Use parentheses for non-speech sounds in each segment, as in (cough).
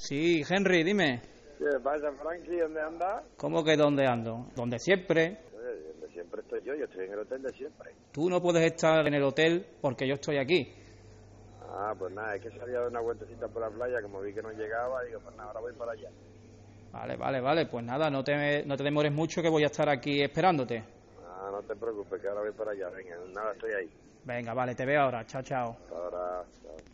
Sí, Henry, dime. ¿Qué pasa, Frankie? ¿Dónde andas? ¿Cómo que dónde ando? Donde siempre. Donde siempre estoy yo, yo estoy en el hotel de siempre. Tú no puedes estar en el hotel porque yo estoy aquí. Ah, pues nada, es que salía de una vueltecita por la playa, como vi que no llegaba, digo, pues nada, ahora voy para allá. Vale, vale, vale. Pues nada, no te, no te demores mucho que voy a estar aquí esperándote. Ah, no te preocupes, que ahora voy para allá. Venga, nada, estoy ahí. Venga, vale, te veo ahora. Chao, chao. Hasta ahora. chao.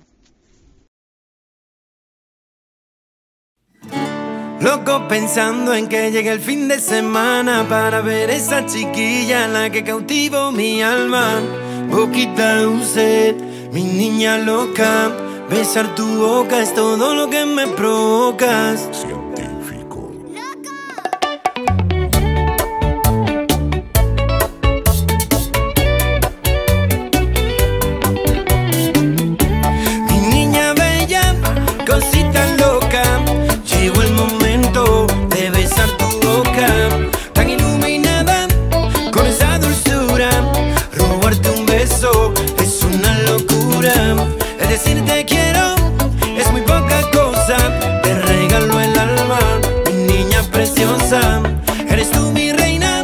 Loco pensando en que llegue el fin de semana para ver esa chiquilla la que cautivó mi alma. Boquita dulce, mi niña loca, besar tu boca es todo lo que me provocas. Decir te quiero, es muy poca cosa, te regalo el alma, mi niña preciosa, eres tú mi reina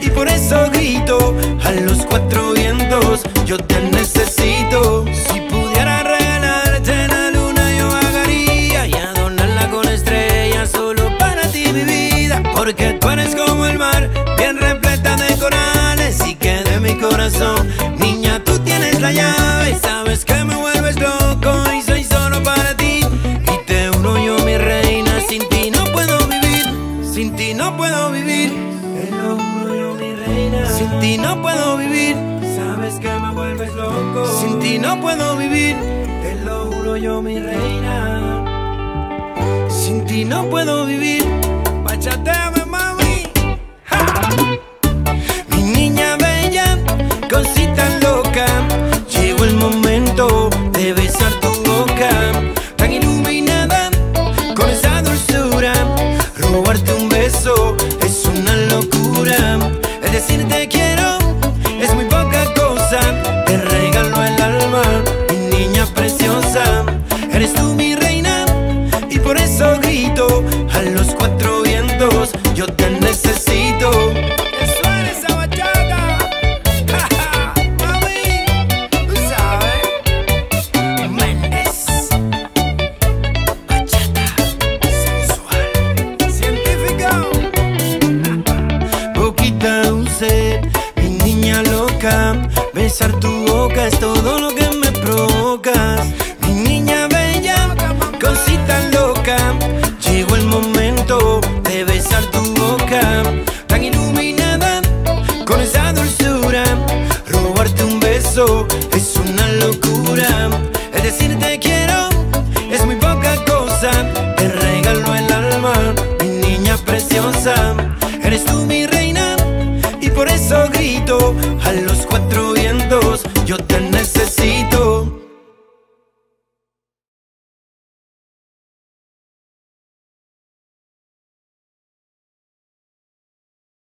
y por eso grito a los cuatro vientos, yo te necesito. Si pudiera regalarte la luna, yo vagaría y adornarla con estrellas solo para ti, mi vida. Porque tú eres como el mar, bien repleta de corales y que de mi corazón, niña, tú tienes la llave. Sabes que me Sin ti no puedo vivir. Sabes que me vuelves loco. Sin ti no puedo vivir. Te lo juro yo, mi reina. Sin ti no puedo vivir. Bachateame, eso grito a los cuatro vientos. Yo te necesito. Suene esa bachata. Ja, (laughs) ja, mami, tú sabes. Méndez. Bachata sensual. Científico. Boquita dulce, mi niña loca. Besar tu boca es todo lo que me provocas. Te regalo el alma, mi niña preciosa. Eres tú mi reina y por eso grito a los cuatro vientos. Yo te